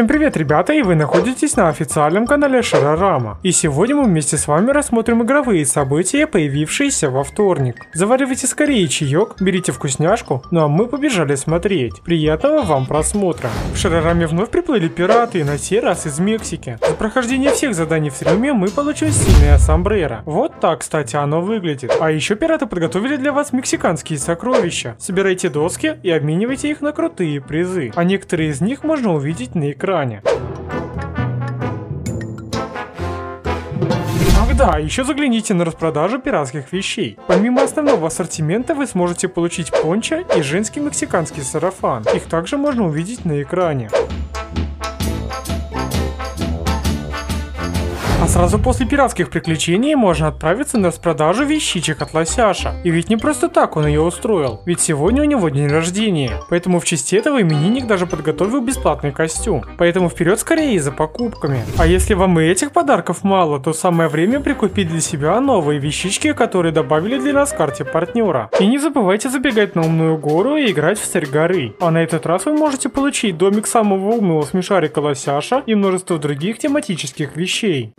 Всем привет, ребята, и вы находитесь на официальном канале Шарарама. И сегодня мы вместе с вами рассмотрим игровые события, появившиеся во вторник. Заваривайте скорее чаек, берите вкусняшку, ну а мы побежали смотреть. Приятного вам просмотра. В Шарараме вновь приплыли пираты, и на сей раз из Мексики. За прохождение всех заданий в стриме мы получили сильное сомбреро. Вот так, кстати, оно выглядит. А еще пираты подготовили для вас мексиканские сокровища. Собирайте доски и обменивайте их на крутые призы. А некоторые из них можно увидеть на экране. Ах да, еще загляните на распродажу пиратских вещей. Помимо основного ассортимента вы сможете получить пончо и женский мексиканский сарафан. Их также можно увидеть на экране. А сразу после пиратских приключений можно отправиться на распродажу вещичек от Лосяша. И ведь не просто так он ее устроил, ведь сегодня у него день рождения. Поэтому в честь этого именинник даже подготовил бесплатный костюм. Поэтому вперед скорее за покупками. А если вам и этих подарков мало, то самое время прикупить для себя новые вещички, которые добавили для нас в карте партнера. И не забывайте забегать на умную гору и играть в царь горы. А на этот раз вы можете получить домик самого умного смешарика Лосяша и множество других тематических вещей.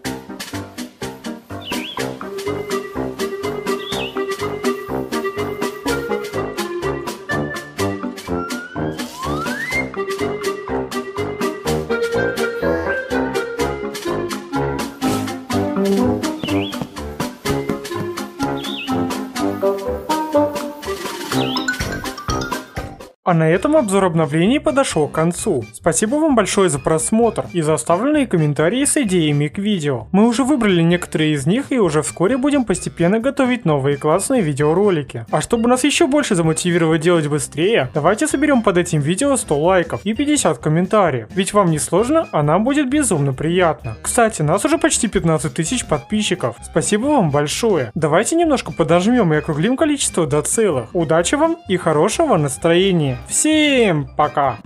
А на этом обзор обновлений подошел к концу. Спасибо вам большое за просмотр и за оставленные комментарии с идеями к видео. Мы уже выбрали некоторые из них и уже вскоре будем постепенно готовить новые классные видеоролики. А чтобы нас еще больше замотивировать делать быстрее, давайте соберем под этим видео 100 лайков и 50 комментариев. Ведь вам не сложно, а нам будет безумно приятно. Кстати, нас уже почти 15 тысяч подписчиков. Спасибо вам большое. Давайте немножко подожмем и округлим количество до целых. Удачи вам и хорошего настроения. Всем пока!